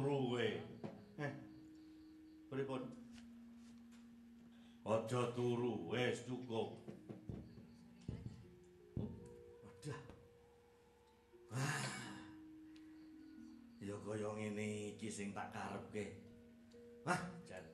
Turu kowe. Eh. Pripun? Aja turu, wis cukup. Wadah. Wah. Ya kaya ngene iki sing tak karepke. Wah, jan.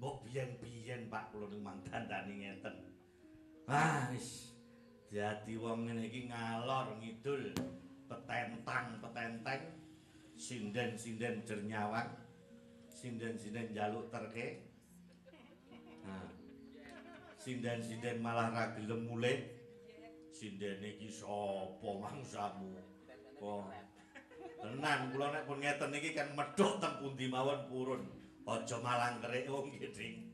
Mbok biyen-biyen Pak kula ning mandandani ngenten. Wah, wis. Dadi wong ngene iki ngalor ngidul, petentang petenteng, sinden-sinden jernyawang, sinden-sinden jaluk terke. Nah. Sinden-sinden malah ra gelem mulih. Sinden iki sapa mangsamu? Kok tenan kula nek pun ngeten iki kan medhok teng pundi mawon purun. Aja malang kerik wong geding.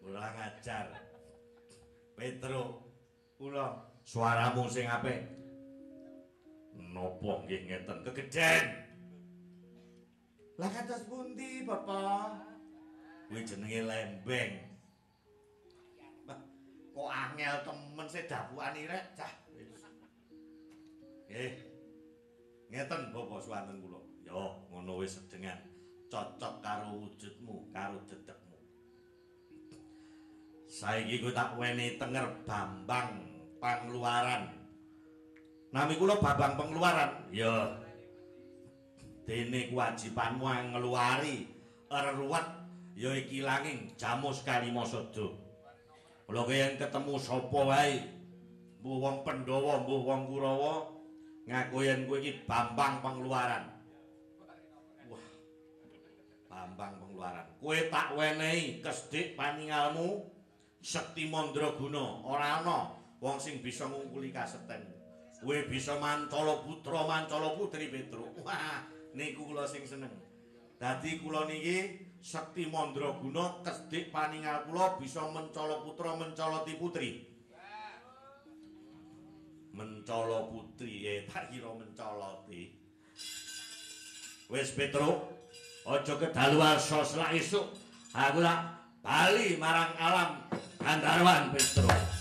Kurang ajar. Petro, kula suaramu sing apik. Napa nggih ngeten kegeden? Lah kados pundi, Bapak? Kuwi jenenge lembeng. Bah, Kok angel temen sedapukan irek, cah. Nggih. Ngeten Bapak suwanten kula. Ya, ngono wis sedengan. Cocok karo wujudmu, karo dedekmu. Saiki kowe tak weni tenger Bambang Pangluaran. Nami kula Bambang Pangluaran. Ya. Dene kewajibanmu ngluari eruwet ya iki langing jamus Kalimasada. Kula yen ketemu sapa wae, mbuh wong Pandhawa, mbuh wong Kurawa, ngaku yen kowe iki Bambang Pangluaran. Wah. Bambang Pangluaran. Kowe tak wenehi kesdik paningalmu Sekti Mandraguna. Ora ana wong sing bisa ngungkuli kaseten. Kowe bisa mancala putra, mancala putri Petruk. Wah, niku kula sing seneng. Dadi kula niki Sekti Mandraguna kesdik paningal kula bisa mencala putra, mencalati putri. Mencala putri, eh tak kira mencalati. Wis Petruk, aja kedaluwarsa selak esuk. Aku tak bali marang alam Gandarwan Petruk.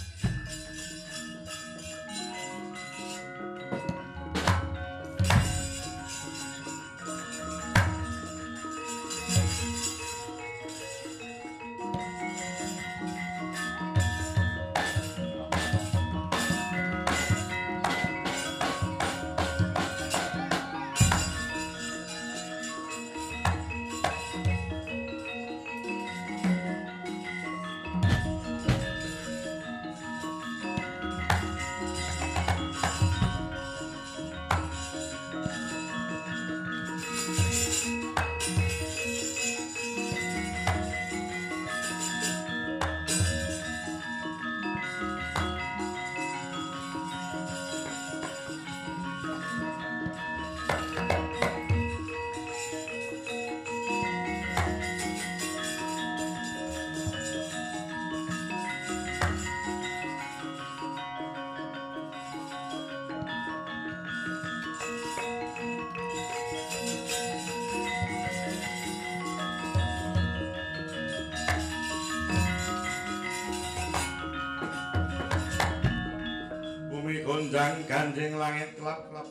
Ganjing langit kelap-kelap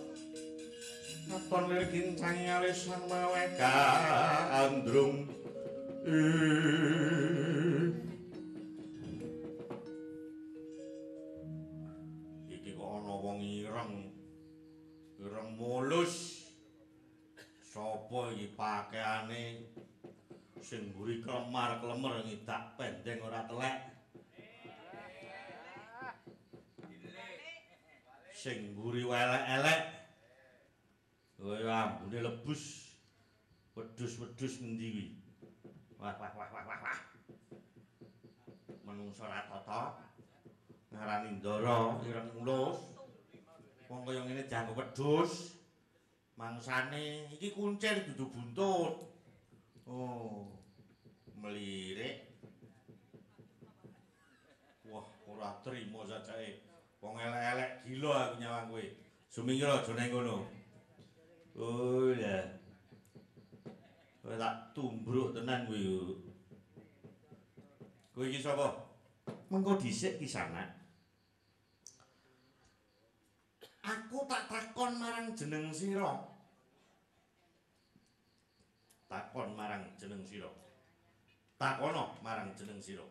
Kapan lir kincang alisan mawe kandrung Iki ana wong ireng. Ireng mulus. Sopo iki pakaiane? Sing mburi klemar-klemer ngidak pendeng ora telek sing mburi elek-elek. Kowe ambune lebus. Wedhus-wedhus ngendi kuwi? Wah wah wah wah wah. wah. Menungso ra tata. Ngarani ndara ireng mulus. Wong kaya ngene dianggo wedhus. Mangsane iki kuncir dudu buntut. Oh. Melirik. Wah, ora trimo sajake. Wong elek-elek gila aku nyawang kowe. Sumingkir aja kono. Oh ya. Kowe tak tumbruk tenan kowe. Kowe iki sapa? Mengko dhisik ki. Aku tak takon marang jeneng sira. takon marang jeneng sira. Takono marang jeneng sira.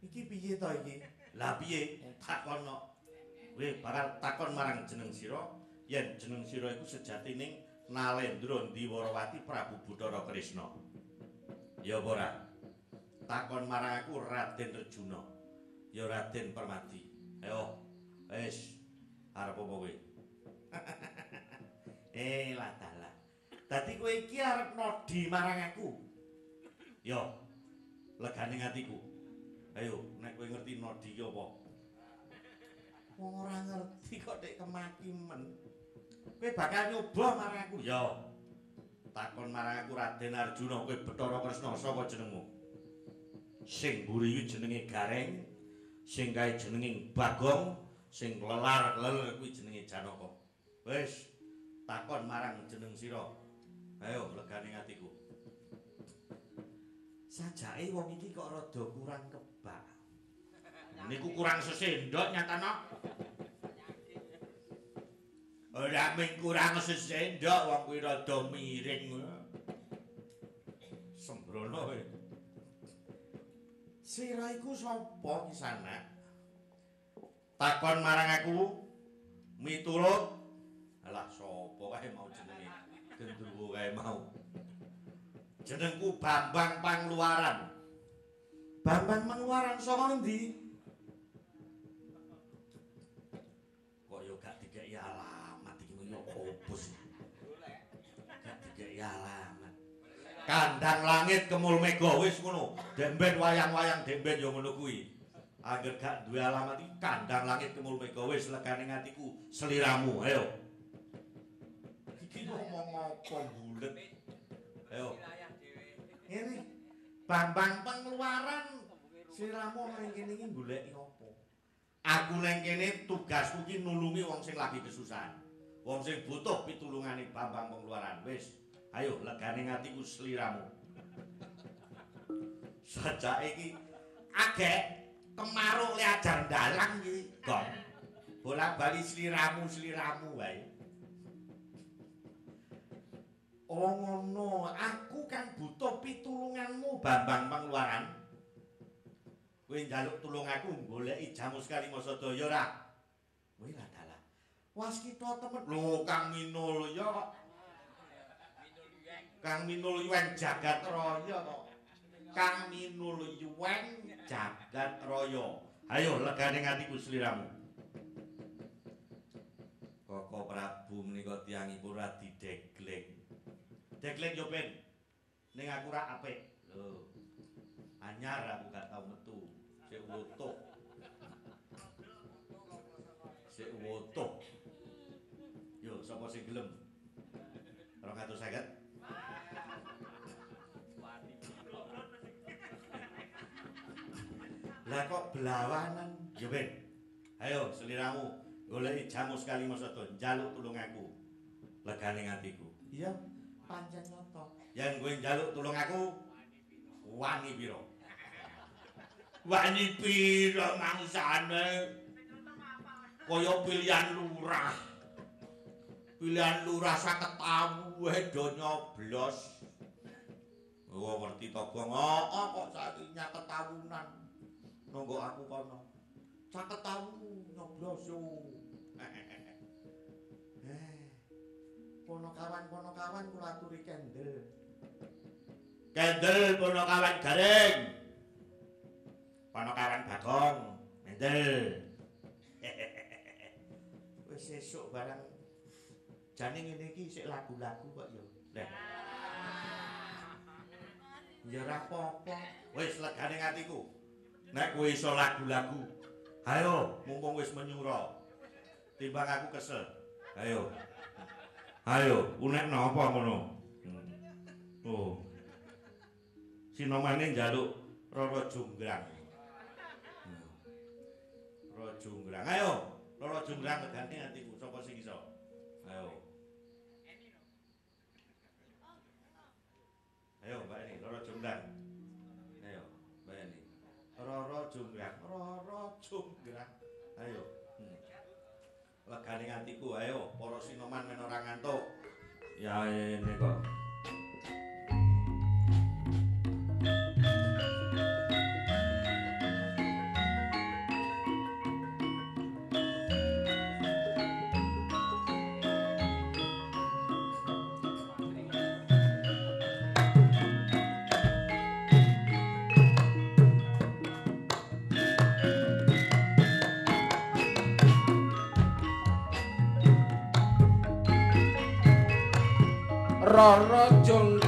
Iki piye to iki? Lah piye? Takono. Kowe bakal takon marang jeneng sira yen jeneng sira iku sejatining Nalendra Diwarawati Prabu Bathara Krishna. Ya ora? Takon marang aku Raden Rejuna. Ya Raden Permati. Ayo. Wis. Arep apa kowe? eh, lah dalah. Dadi kowe iki arep nodi marang aku. Ya. Legane atiku. Ayo, nek kowe ngerti nodi ki apa? Wong ora ngerti kok dek kemakimen. Kowe bakal nyoba marang aku. Ya. Takon marang aku Raden Arjuna kowe Bathara Kresna sapa jenengmu? Sing mburi iki jenenge Gareng, sing kae jenenge Bagong, sing lelar-leler kuwi jenenge Janaka. Wis, takon marang jeneng sira. Ayo legane atiku. Sajake wong iki kok rada kurang kebak. Niku kurang sesendok nyatano. Ora mung kurang sesendok wong kuwi rada miring. Sembrono kowe. Sira iku sapa kisana? Takon marang aku miturut Alah sapa kae mau jenenge? Gendruwo kae mau. Jenengku Bambang Pangluaran. Bambang Pangluaran saka endi? Kandang langit kemul mega wis ngono. Demben wayang-wayang demben yo ngono kuwi. Angger gak duwe alamat iki kandang langit kemul mega wis legane ngatiku seliramu. Ayo. Iki ngomong apa bulet? Ayo. Ini Bambang pengeluaran siramu nang kene iki goleki apa? Aku nang kene tugasku ki nulungi wong sing lagi kesusahan. Wong sing butuh pitulungane Bambang pengeluaran. Wis, ayo legane ngatiku sliramu. Sajake iki agek kemaruk le ajar dalang iki, Gong. Bola-bali sliramu sliramu wae. Oh ngono, aku kan butuh pitulunganmu Bambang Pangluaran. Kowe njaluk tulung aku goleki jamu sekali masa daya ora? Kowe lah dalah. Was kita temen lho Kang Minul ya kok. Kang Minul Yuwen Jagat Raya. Kang Minul Yuwen Jagat Raya. Ayo legane ngatiku sliramu. Koko Prabu menika tiyangipun ora didegleng. Degleng yo ben. Ning aku ra apik. Lho. Anyar aku gak tau metu. Sik wutuh. Lah kok belawanan? Ben. Ayo seliramu goleki jamu sekali masa to njaluk tulung aku. Legane ngatiku. Iya. pancen nyata. Yen kowe njaluk tulung aku wani pira? Wani pira mangsane? Kaya pilihan lurah. Pilihan lurah saket tamu wae do nyoblos. Oh, ngerti to, Gong? Oh, oh, kok saiki nyaket tawunan. Nunggu aku kono. Caket tawu nyoblos yo. ponokawan-ponokawan kula aturi kendel. Kendel ponokawan garing. Ponokawan bagong, kendel. Wis sesuk barang jane ngene iki sik lagu-lagu kok ya. Lah. Ya ora apa-apa. Wis legane atiku. Nek kowe iso lagu-lagu, ayo mumpung wis menyura. Timbang aku kesel. Ayo. Ayo, unek napa ngono? Oh. Sinomane njaluk Rara Jonggrang. Hmm. Rara Jonggrang. Ayo, Rara Jonggrang megane atiku sapa sing iso? Ayo. Ayo, Mbak ini, Rara Jonggrang. roro jonggrang roro jonggrang ayo. Hmm. Legane atiku ayo. Para sinoman men ora ngantuk. Ya nek kok. rara jong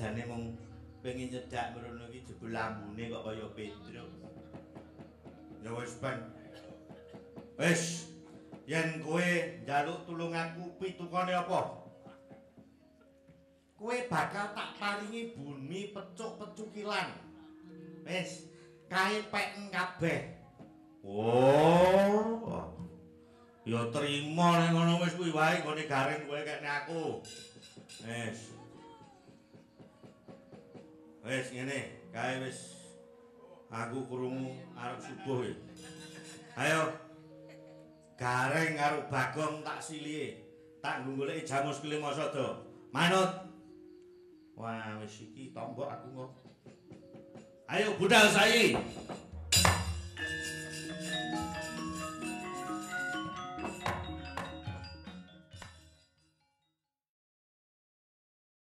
jane mung pengen nyedak mrono iki jebul lambune kok kaya Pedro. Ya wis ben. Wis. Yen kowe njaluk tulung aku pitukane apa? Kowe bakal tak paringi bumi pecuk-pecukilan. Wis, kae peken kabeh. Oh. Ya trima nek ngono wis kuwi wae gone garing kowe kene aku. Wis. Wis ngene, kae wis aku krungu arep subuh. Ayo. Gareng karo Bagong tak silihe. Tak nggo goleki jamus kelima sada. Manut. Wah, wis iki tombok aku kok. Ayo budal saiki.